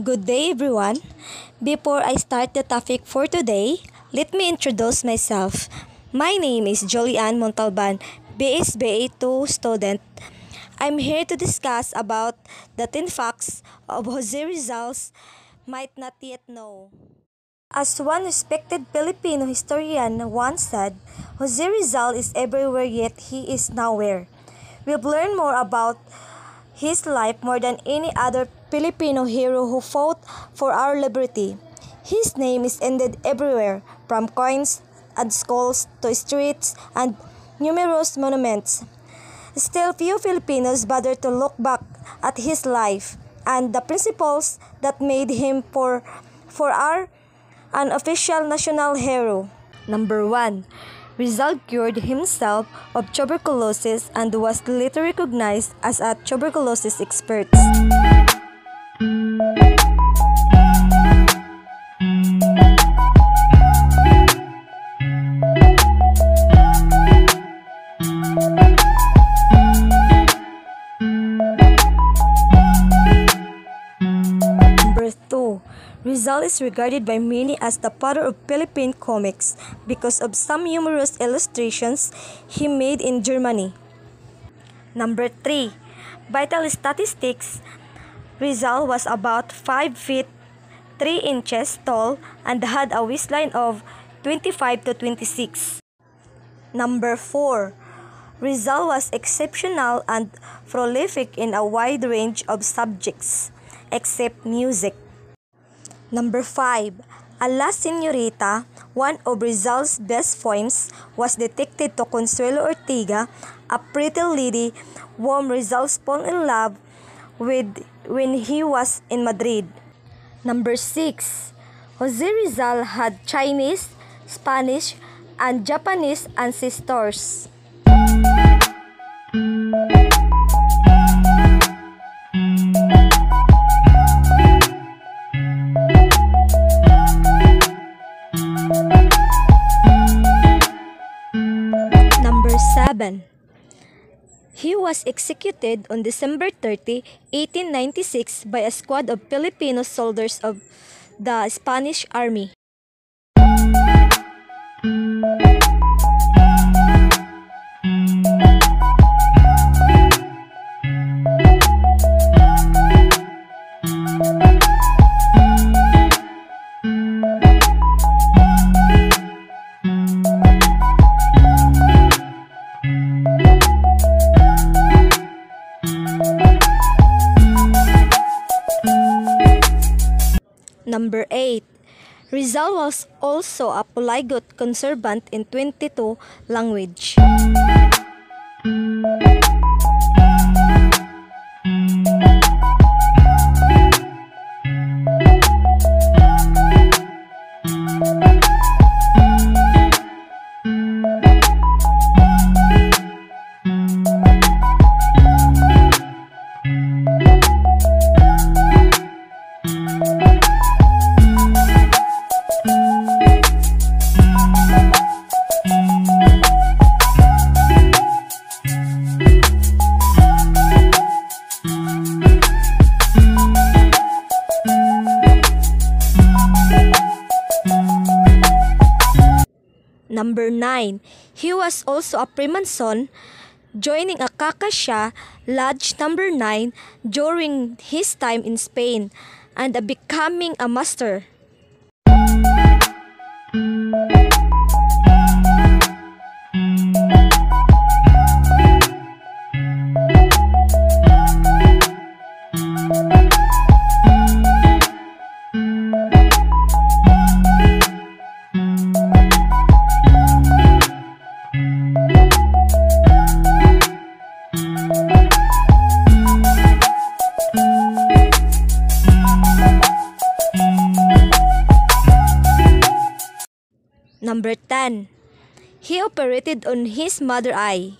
Good day, everyone. Before I start the topic for today, let me introduce myself. My name is Julie Ann Montalban, BSBA 2 student. I'm here to discuss about the 10 facts of Jose Rizal's might not yet know. As one respected Filipino historian once said, Jose Rizal is everywhere yet he is nowhere. We've learned more about his life more than any other Filipino hero who fought for our liberty. His name is ended everywhere, from coins and skulls to streets and numerous monuments. Still, few Filipinos bother to look back at his life and the principles that made him for, for our unofficial national hero. Number 1. Rizal cured himself of tuberculosis and was later recognized as a tuberculosis expert. Rizal is regarded by many as the father of Philippine comics because of some humorous illustrations he made in Germany. Number 3. Vital statistics Rizal was about 5 feet 3 inches tall and had a waistline of 25 to 26. Number 4. Rizal was exceptional and prolific in a wide range of subjects, except music. Number 5. A La Señorita, one of Rizal's best poems, was dictated to Consuelo Ortiga, a pretty lady whom Rizal fell in love with when he was in Madrid. Number 6. Jose Rizal had Chinese, Spanish, and Japanese ancestors. He was executed on December 30, 1896 by a squad of Filipino soldiers of the Spanish Army. Number 8. Rizal was also a polyglot conservant in 22 language. Number 9. He was also a Freemason, joining Acacia Lodge Number 9 during his time in Spain and becoming a master. Number 10. He operated on his mother eye.